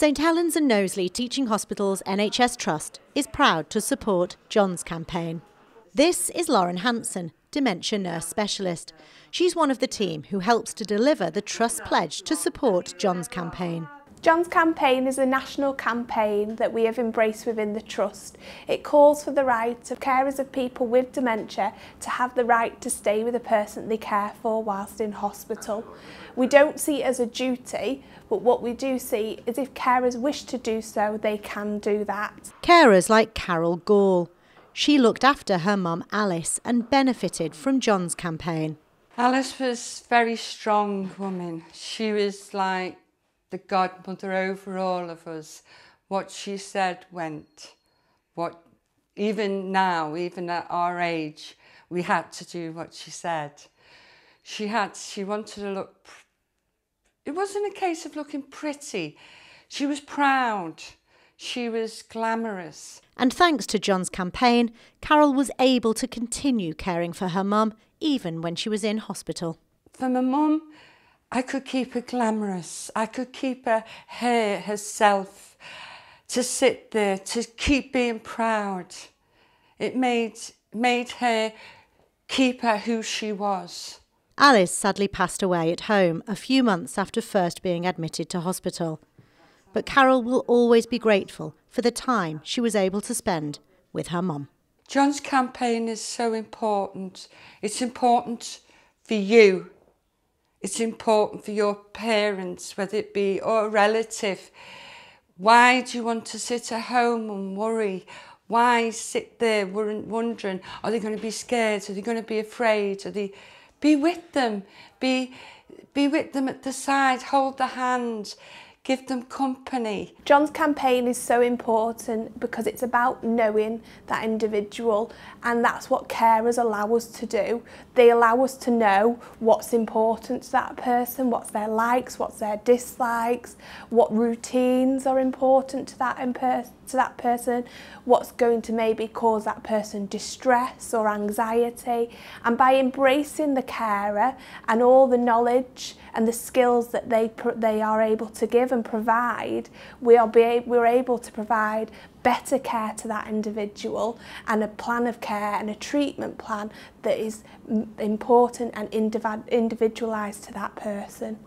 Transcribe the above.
St Helens and Knowsley Teaching Hospitals NHS Trust is proud to support John's campaign. This is Lauren Hanson, dementia nurse specialist. She's one of the team who helps to deliver the Trust pledge to support John's campaign. John's campaign is a national campaign that we have embraced within the Trust. It calls for the right of carers of people with dementia to have the right to stay with the person they care for whilst in hospital. We don't see it as a duty, but what we do see is if carers wish to do so, they can do that. Carers like Carol Gaul. She looked after her mum Alice and benefited from John's campaign. Alice was a very strong woman. She was like the godmother over all of us. What she said went. What, even now, even at our age, we had to do what she said. She had, she wanted to look, it wasn't a case of looking pretty. She was proud. She was glamorous. And thanks to John's campaign, Carol was able to continue caring for her mum even when she was in hospital. For my mum, I could keep her glamorous. I could keep her her herself, to sit there, to keep being proud. It made, made her keep her who she was. Alice sadly passed away at home a few months after first being admitted to hospital. But Carol will always be grateful for the time she was able to spend with her mum. John's campaign is so important. It's important for you it's important for your parents, whether it be or a relative. Why do you want to sit at home and worry? Why sit there wondering, are they going to be scared? Are they going to be afraid? Are they... Be with them. Be, be with them at the side. Hold the hand give them company. John's campaign is so important because it's about knowing that individual and that's what carers allow us to do. They allow us to know what's important to that person, what's their likes, what's their dislikes, what routines are important to that, to that person, what's going to maybe cause that person distress or anxiety. And by embracing the carer and all the knowledge and the skills that they, they are able to give and provide, we are be, we're able to provide better care to that individual and a plan of care and a treatment plan that is important and individualised to that person.